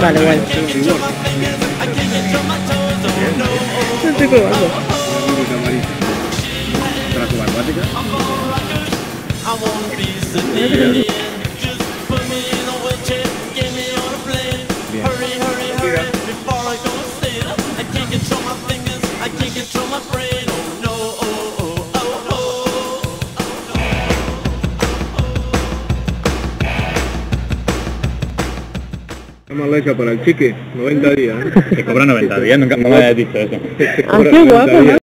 Vale, guay. Yo estoy probando. ¿Para tu acuática? Bien. Mira. Estamos hecha para el chique, 90 días. ¿eh? Se cobra 90 días, nunca me habías dicho eso. Se cobra 90